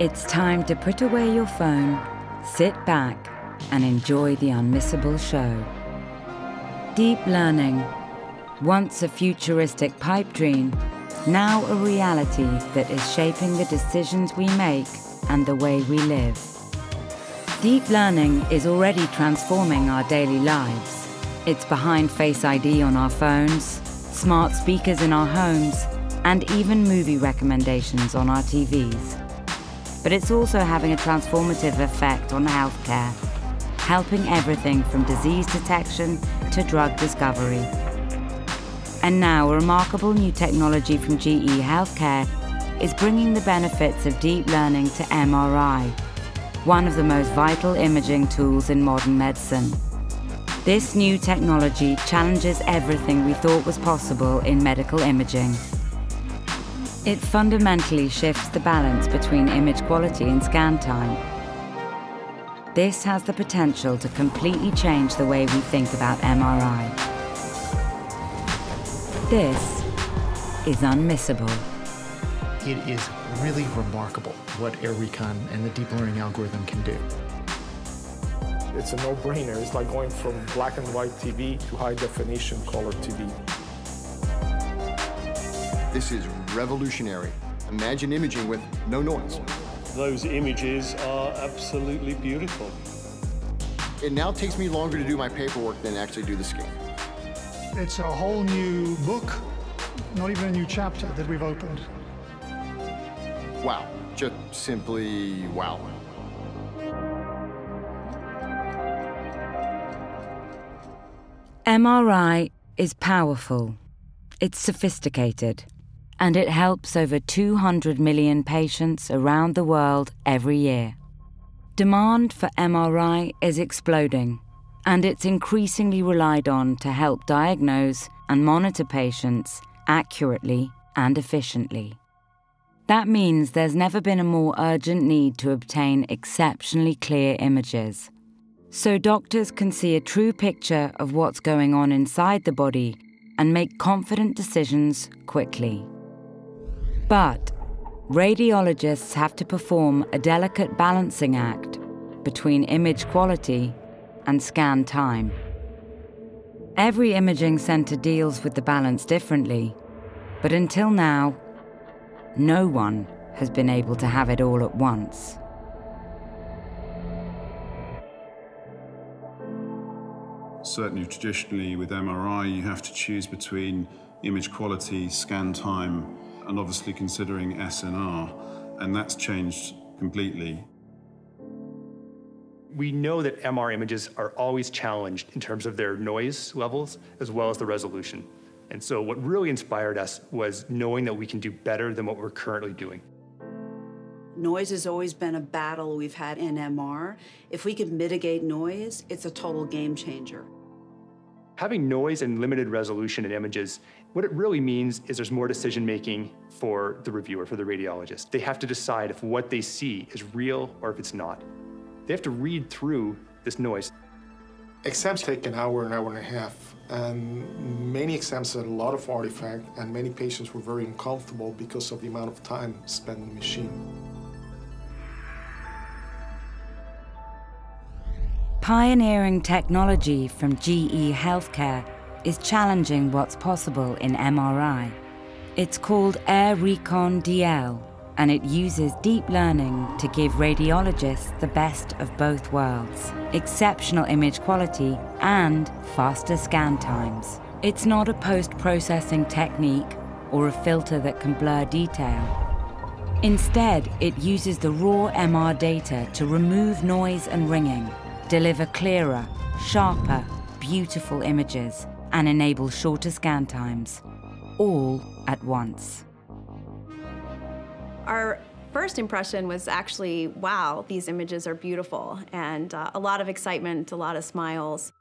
It's time to put away your phone, sit back, and enjoy the unmissable show. Deep learning, once a futuristic pipe dream, now a reality that is shaping the decisions we make and the way we live. Deep learning is already transforming our daily lives. It's behind Face ID on our phones, smart speakers in our homes, and even movie recommendations on our TVs. But it's also having a transformative effect on healthcare, helping everything from disease detection to drug discovery. And now, a remarkable new technology from GE Healthcare is bringing the benefits of deep learning to MRI, one of the most vital imaging tools in modern medicine. This new technology challenges everything we thought was possible in medical imaging. It fundamentally shifts the balance between image quality and scan time. This has the potential to completely change the way we think about MRI. This is unmissable. It is really remarkable what Air Recon and the deep learning algorithm can do. It's a no-brainer. It's like going from black and white TV to high definition color TV. This is revolutionary. Imagine imaging with no noise. Those images are absolutely beautiful. It now takes me longer to do my paperwork than actually do the scan. It's a whole new book, not even a new chapter that we've opened. Wow, just simply wow. MRI is powerful, it's sophisticated, and it helps over 200 million patients around the world every year. Demand for MRI is exploding, and it's increasingly relied on to help diagnose and monitor patients accurately and efficiently. That means there's never been a more urgent need to obtain exceptionally clear images. So doctors can see a true picture of what's going on inside the body and make confident decisions quickly. But radiologists have to perform a delicate balancing act between image quality and scan time. Every imaging center deals with the balance differently, but until now, no one has been able to have it all at once. Certainly, traditionally with MRI, you have to choose between image quality, scan time, and obviously considering SNR, and that's changed completely. We know that MR images are always challenged in terms of their noise levels as well as the resolution. And so what really inspired us was knowing that we can do better than what we're currently doing. Noise has always been a battle we've had in MR. If we can mitigate noise, it's a total game changer. Having noise and limited resolution in images, what it really means is there's more decision making for the reviewer, for the radiologist. They have to decide if what they see is real or if it's not. They have to read through this noise. Exams take an hour, an hour and a half, and many exams had a lot of artifact, and many patients were very uncomfortable because of the amount of time spent in the machine. Pioneering technology from GE Healthcare is challenging what's possible in MRI. It's called Air Recon DL, and it uses deep learning to give radiologists the best of both worlds exceptional image quality and faster scan times. It's not a post processing technique or a filter that can blur detail. Instead, it uses the raw MR data to remove noise and ringing deliver clearer, sharper, beautiful images, and enable shorter scan times, all at once. Our first impression was actually, wow, these images are beautiful, and uh, a lot of excitement, a lot of smiles.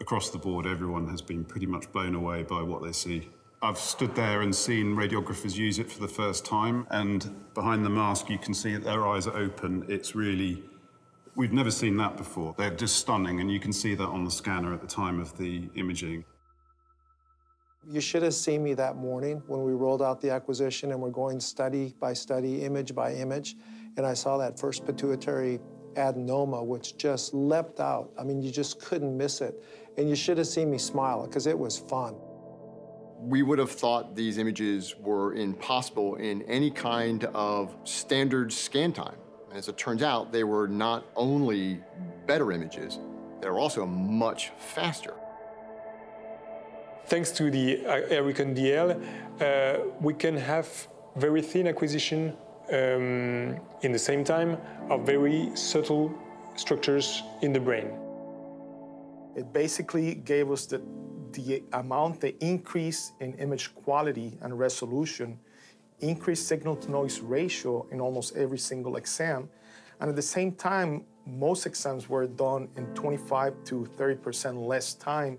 Across the board, everyone has been pretty much blown away by what they see. I've stood there and seen radiographers use it for the first time, and behind the mask, you can see that their eyes are open. It's really We've never seen that before. They're just stunning, and you can see that on the scanner at the time of the imaging. You should have seen me that morning when we rolled out the acquisition and we're going study by study, image by image, and I saw that first pituitary adenoma, which just leapt out. I mean, you just couldn't miss it. And you should have seen me smile because it was fun. We would have thought these images were impossible in any kind of standard scan time. As it turns out, they were not only better images, they were also much faster. Thanks to the uh, AirRecon DL, uh, we can have very thin acquisition um, in the same time of very subtle structures in the brain. It basically gave us the, the amount, the increase in image quality and resolution, increased signal to noise ratio in almost every single exam. And at the same time, most exams were done in 25 to 30% less time.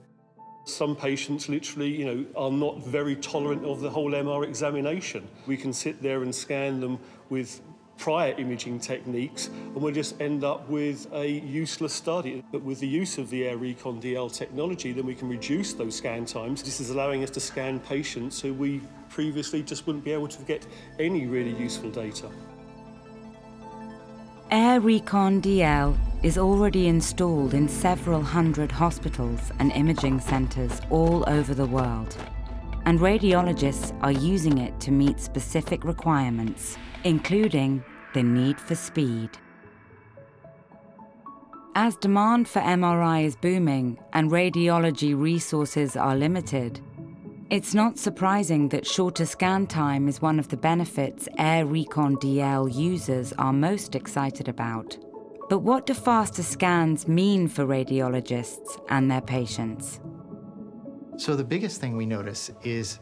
Some patients literally, you know, are not very tolerant of the whole MR examination. We can sit there and scan them with prior imaging techniques and we'll just end up with a useless study. But with the use of the Air Recon DL technology, then we can reduce those scan times. This is allowing us to scan patients who we previously just wouldn't be able to get any really useful data. AirRecon DL is already installed in several hundred hospitals and imaging centres all over the world, and radiologists are using it to meet specific requirements, including the need for speed. As demand for MRI is booming and radiology resources are limited, it's not surprising that shorter scan time is one of the benefits Air Recon DL users are most excited about. But what do faster scans mean for radiologists and their patients? So the biggest thing we notice is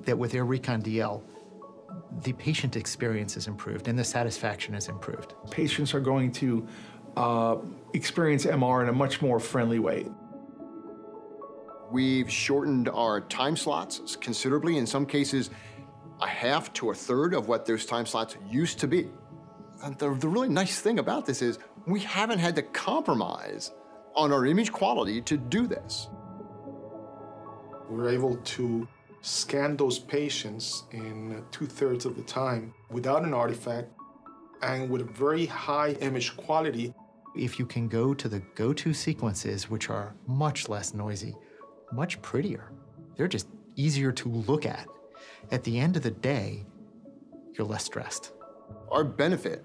that with Air Recon DL, the patient experience is improved and the satisfaction is improved. Patients are going to uh, experience MR in a much more friendly way. We've shortened our time slots considerably, in some cases, a half to a third of what those time slots used to be. And the, the really nice thing about this is we haven't had to compromise on our image quality to do this. We're able to scan those patients in two thirds of the time without an artifact and with a very high image quality. If you can go to the go to sequences, which are much less noisy, much prettier. They're just easier to look at. At the end of the day, you're less stressed. Our benefit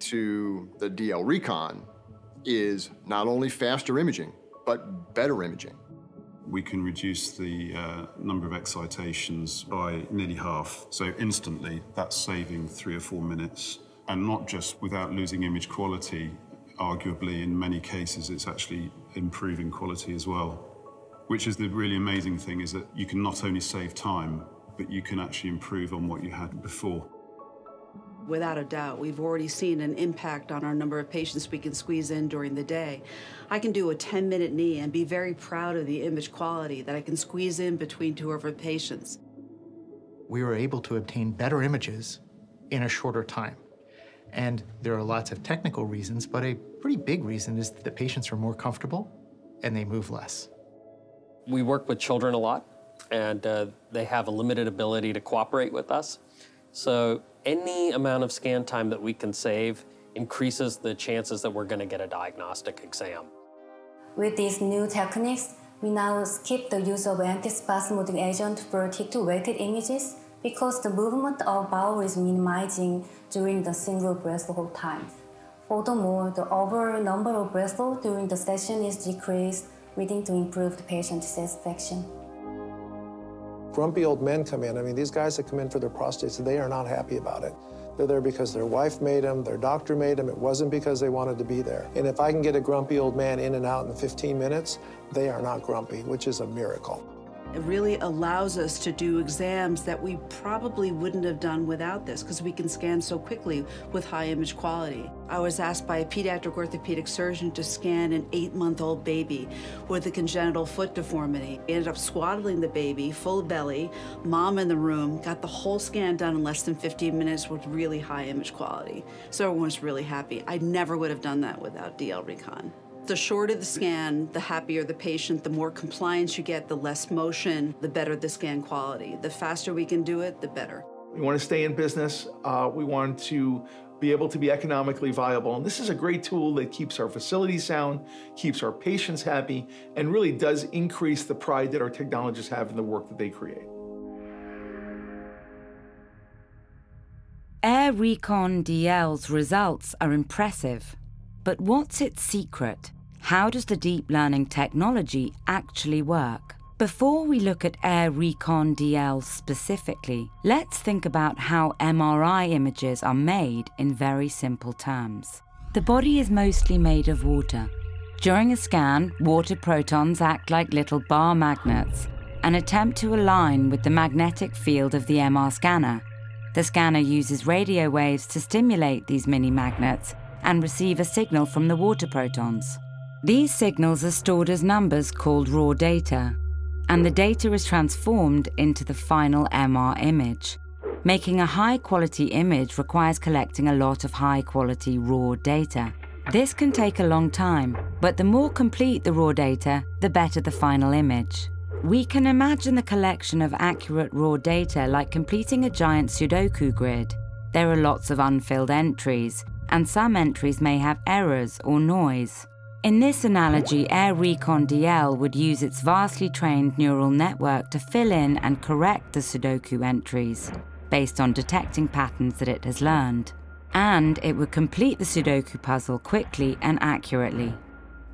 to the DL Recon is not only faster imaging, but better imaging. We can reduce the uh, number of excitations by nearly half. So instantly, that's saving three or four minutes. And not just without losing image quality, arguably in many cases, it's actually improving quality as well which is the really amazing thing is that you can not only save time, but you can actually improve on what you had before. Without a doubt, we've already seen an impact on our number of patients we can squeeze in during the day. I can do a 10 minute knee and be very proud of the image quality that I can squeeze in between two of our patients. We were able to obtain better images in a shorter time. And there are lots of technical reasons, but a pretty big reason is that the patients are more comfortable and they move less. We work with children a lot, and uh, they have a limited ability to cooperate with us. So any amount of scan time that we can save increases the chances that we're going to get a diagnostic exam. With these new techniques, we now skip the use of antispasmodic agent for T2-weighted images because the movement of bowel is minimizing during the single breath hold time. Furthermore, the overall number of breath hold during the session is decreased leading to improved patient satisfaction. Grumpy old men come in. I mean, these guys that come in for their prostates, they are not happy about it. They're there because their wife made them, their doctor made them. It wasn't because they wanted to be there. And if I can get a grumpy old man in and out in 15 minutes, they are not grumpy, which is a miracle. It really allows us to do exams that we probably wouldn't have done without this because we can scan so quickly with high image quality. I was asked by a pediatric orthopedic surgeon to scan an eight month old baby with a congenital foot deformity. Ended up swaddling the baby, full belly, mom in the room, got the whole scan done in less than 15 minutes with really high image quality. So everyone was really happy. I never would have done that without DL Recon. The shorter the scan, the happier the patient, the more compliance you get, the less motion, the better the scan quality. The faster we can do it, the better. We want to stay in business. Uh, we want to be able to be economically viable. And this is a great tool that keeps our facilities sound, keeps our patients happy, and really does increase the pride that our technologists have in the work that they create. Air Recon DL's results are impressive. But what's its secret? How does the deep learning technology actually work? Before we look at Air Recon DL specifically, let's think about how MRI images are made in very simple terms. The body is mostly made of water. During a scan, water protons act like little bar magnets and attempt to align with the magnetic field of the MR scanner. The scanner uses radio waves to stimulate these mini magnets and receive a signal from the water protons. These signals are stored as numbers called raw data, and the data is transformed into the final MR image. Making a high quality image requires collecting a lot of high quality raw data. This can take a long time, but the more complete the raw data, the better the final image. We can imagine the collection of accurate raw data like completing a giant Sudoku grid. There are lots of unfilled entries, and some entries may have errors or noise. In this analogy, Air Recon DL would use its vastly trained neural network to fill in and correct the Sudoku entries based on detecting patterns that it has learned. And it would complete the Sudoku puzzle quickly and accurately.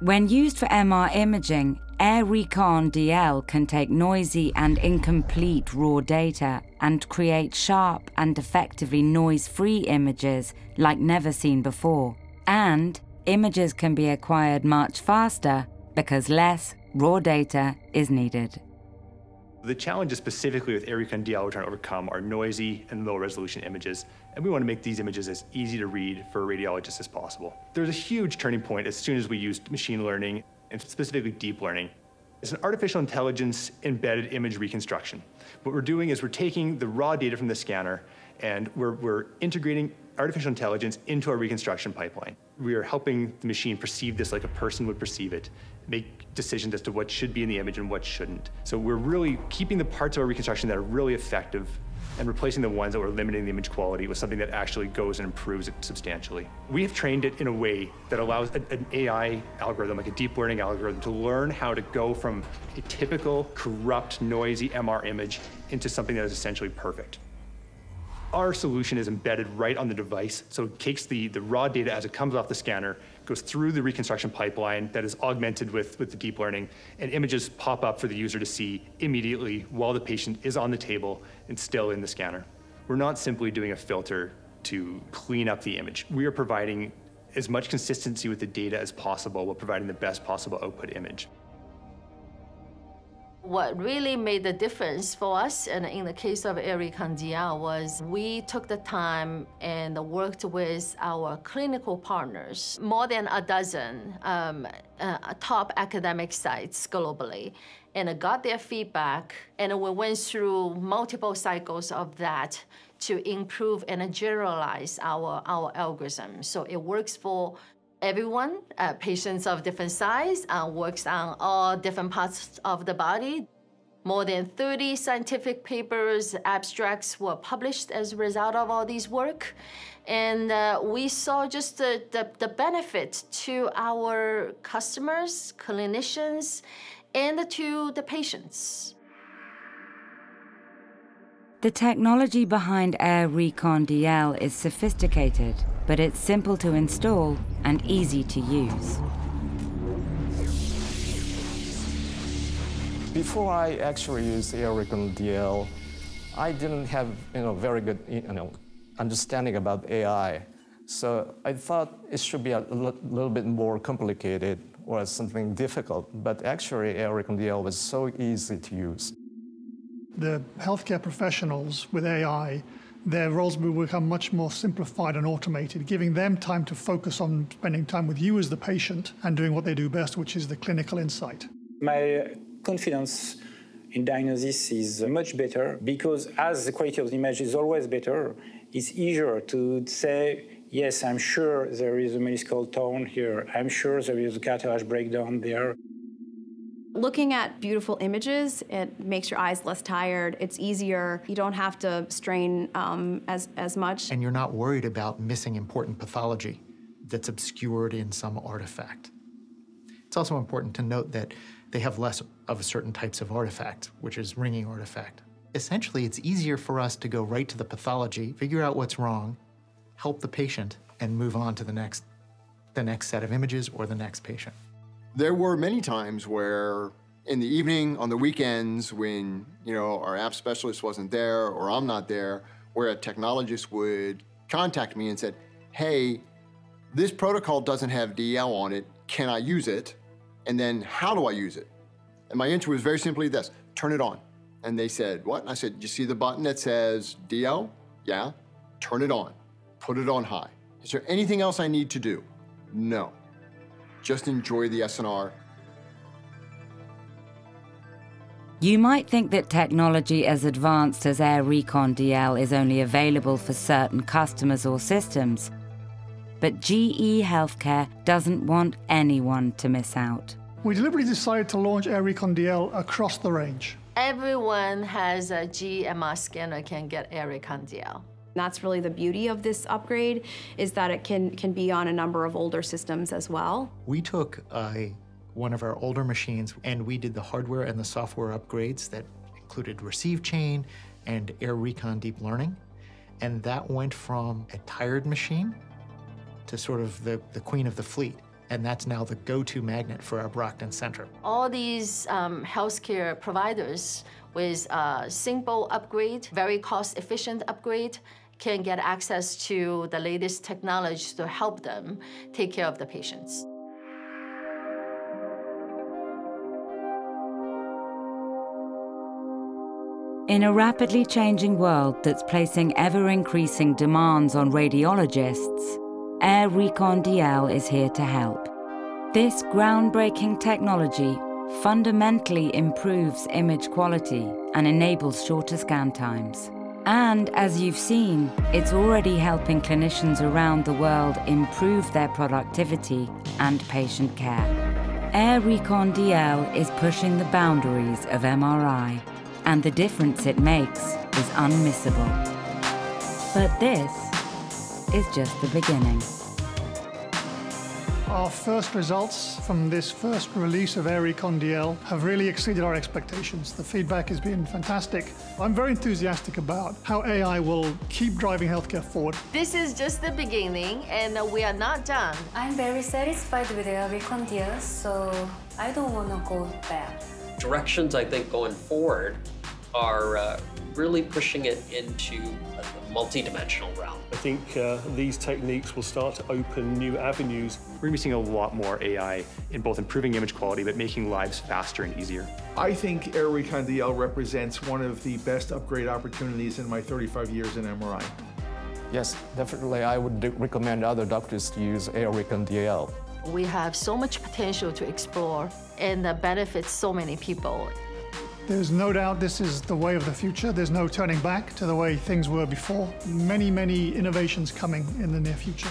When used for MR imaging, Air Recon DL can take noisy and incomplete raw data and create sharp and effectively noise free images like never seen before. And images can be acquired much faster because less raw data is needed. The challenges specifically with Air Recon DL we're trying to overcome are noisy and low resolution images, and we want to make these images as easy to read for radiologists as possible. There's a huge turning point as soon as we used machine learning and specifically deep learning. It's an artificial intelligence embedded image reconstruction. What we're doing is we're taking the raw data from the scanner and we're, we're integrating artificial intelligence into our reconstruction pipeline. We are helping the machine perceive this like a person would perceive it, make decisions as to what should be in the image and what shouldn't. So we're really keeping the parts of our reconstruction that are really effective and replacing the ones that were limiting the image quality with something that actually goes and improves it substantially. We have trained it in a way that allows a, an AI algorithm, like a deep learning algorithm, to learn how to go from a typical corrupt, noisy MR image into something that is essentially perfect. Our solution is embedded right on the device, so it takes the, the raw data as it comes off the scanner, goes through the reconstruction pipeline that is augmented with, with the deep learning, and images pop up for the user to see immediately while the patient is on the table and still in the scanner. We're not simply doing a filter to clean up the image. We are providing as much consistency with the data as possible while providing the best possible output image. What really made the difference for us, and in the case of Air Recon DL, was we took the time and worked with our clinical partners, more than a dozen um, uh, top academic sites globally, and got their feedback. And we went through multiple cycles of that to improve and generalize our, our algorithm. So it works for everyone, uh, patients of different size, uh, works on all different parts of the body. More than 30 scientific papers, abstracts were published as a result of all these work. And uh, we saw just the, the, the benefit to our customers, clinicians, and to the patients. The technology behind Air Recon DL is sophisticated, but it's simple to install and easy to use. Before I actually used Air Recon DL, I didn't have you know very good you know understanding about AI. So I thought it should be a little bit more complicated or something difficult. But actually, Air Recon DL was so easy to use. The healthcare professionals with AI, their roles will become much more simplified and automated, giving them time to focus on spending time with you as the patient and doing what they do best, which is the clinical insight. My confidence in diagnosis is much better because as the quality of the image is always better, it's easier to say yes, I'm sure there is a meniscal tone here. I'm sure there is a cartilage breakdown there. Looking at beautiful images, it makes your eyes less tired. It's easier. You don't have to strain um, as, as much. And you're not worried about missing important pathology that's obscured in some artifact. It's also important to note that they have less of certain types of artifact, which is ringing artifact. Essentially, it's easier for us to go right to the pathology, figure out what's wrong, help the patient, and move on to the next, the next set of images or the next patient. There were many times where in the evening, on the weekends, when you know our app specialist wasn't there or I'm not there, where a technologist would contact me and said, "Hey, this protocol doesn't have DL on it. Can I use it? And then how do I use it?" And my answer was very simply this: turn it on. And they said, "What?" And I said, "You see the button that says DL? Yeah. Turn it on. Put it on high. Is there anything else I need to do? No." Just enjoy the SNR. You might think that technology as advanced as Air Recon DL is only available for certain customers or systems. But GE Healthcare doesn't want anyone to miss out. We deliberately decided to launch Air Recon DL across the range. Everyone has a GE MR scanner can get Air Recon DL. That's really the beauty of this upgrade, is that it can, can be on a number of older systems as well. We took a one of our older machines and we did the hardware and the software upgrades that included receive chain and Air Recon Deep Learning. And that went from a tired machine to sort of the, the queen of the fleet. And that's now the go-to magnet for our Brockton Center. All these um, healthcare providers with a simple upgrade, very cost-efficient upgrade, can get access to the latest technology to help them take care of the patients. In a rapidly changing world that's placing ever increasing demands on radiologists, Air Recon DL is here to help. This groundbreaking technology fundamentally improves image quality and enables shorter scan times. And as you've seen, it's already helping clinicians around the world improve their productivity and patient care. Air Recon DL is pushing the boundaries of MRI and the difference it makes is unmissable. But this is just the beginning. Our first results from this first release of Air Recon DL have really exceeded our expectations. The feedback has been fantastic. I'm very enthusiastic about how AI will keep driving healthcare forward. This is just the beginning, and we are not done. I'm very satisfied with Air Recon DL, so I don't want to go back. Directions, I think, going forward are uh, really pushing it into a multi-dimensional realm. I think uh, these techniques will start to open new avenues. We're going to be seeing a lot more AI in both improving image quality, but making lives faster and easier. I think Air Recon DL represents one of the best upgrade opportunities in my 35 years in MRI. Yes, definitely I would recommend other doctors to use Air Recon DL. We have so much potential to explore and benefit so many people. There's no doubt this is the way of the future. There's no turning back to the way things were before. Many, many innovations coming in the near future.